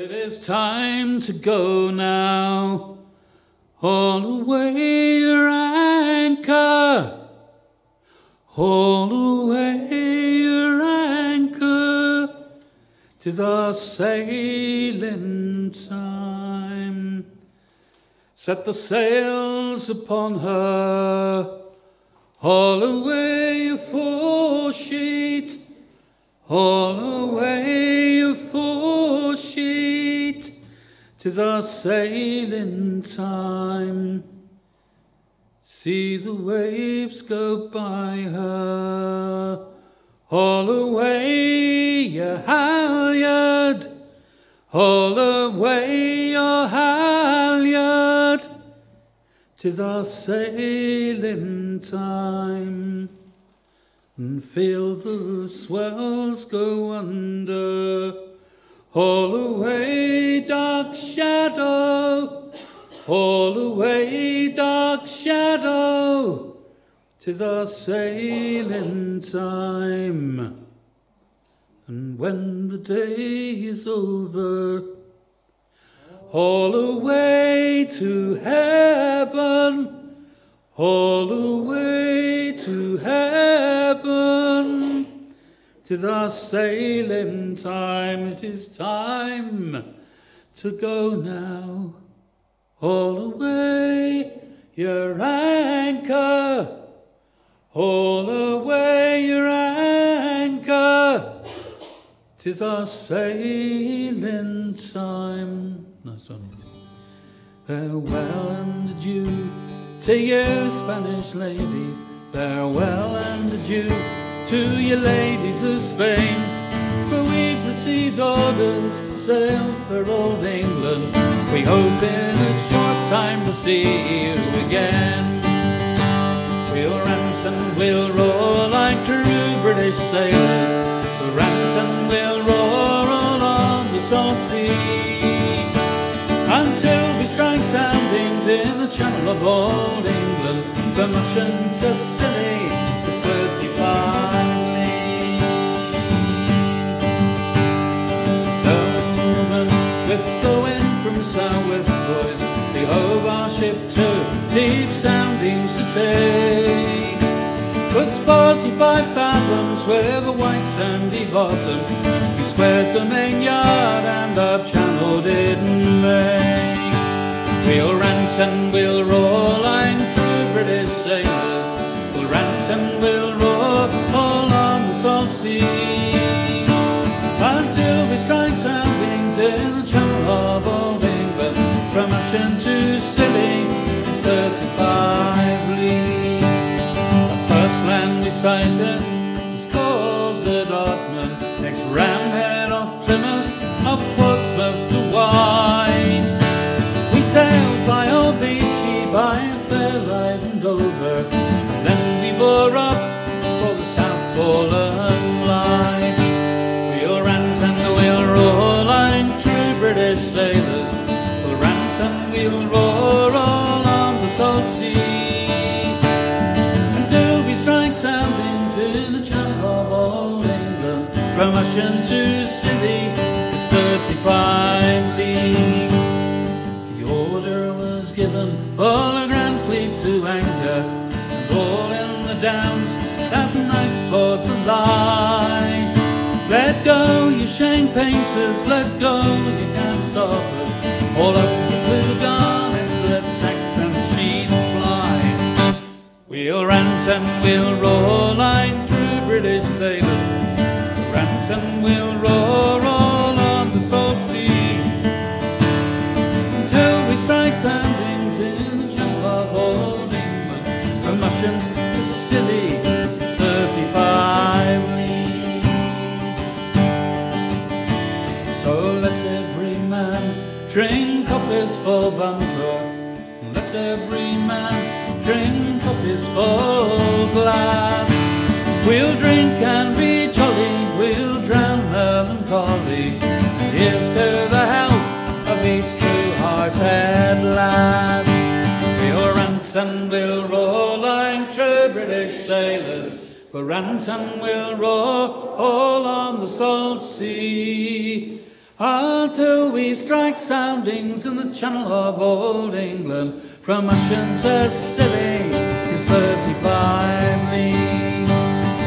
It is time to go now. Haul away your anchor. Haul away your anchor. Tis our sailing time. Set the sails upon her. Haul away your foresheet. Haul away Tis our sailing time. See the waves go by her. Haul away your halyard. Haul away your halyard. Tis our sailing time. And feel the swells go under. Haul away, dark shadow. Haul away, dark shadow. Tis our sailing time. And when the day is over, haul away to heaven. Haul away to heaven. Tis our sailing time, it is time to go now. Haul away your anchor. Haul away your anchor. Tis our sailing time. Nice one. Farewell and adieu to you, Spanish ladies. Farewell and adieu to you, ladies of Spain. For we've received orders to sail for old England. We hope in a short time to see you again. We'll ransom, we'll roar like true British sailors. We'll and we'll roar all on the South Sea. Until we strike soundings in the channel of old England. From Ushant to from southwest, boys, we hove our ship to deep soundings to take. 'Twas 45 fathoms with a white sandy bottom. We squared the main yard and up channel didn't make. We'll rant and we'll roar like we'll all on the Sea in the channel of England. From Ushant to Scilly is 35 leagues. The order was given for Grand Fleet to anchor, and all in the Downs that night for lie. Let go, you shank painters, let go, And we'll roar like true British sailors. And we'll roar all on the salt sea. Until we strike soundings in the channel of old England. From Ushant to Scilly, it's 35 leagues. So let every man drink up his full bumper. Let every man drink up his full glass. We'll drink and be jolly, we'll drown melancholy. And here's to the health of each true-hearted lad. We'll rant and we'll roar like true British sailors. We'll rant and we'll roar all on the salt sea. Until we strike soundings in the channel of old England from Ushant to Scilly is 35 leagues.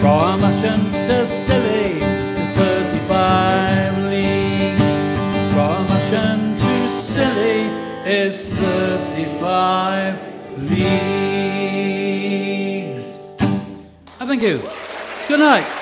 From Ushant to Scilly is 35 leagues. From Ushant to Scilly is 35 leagues. I thank you. Good night.